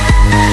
Yeah.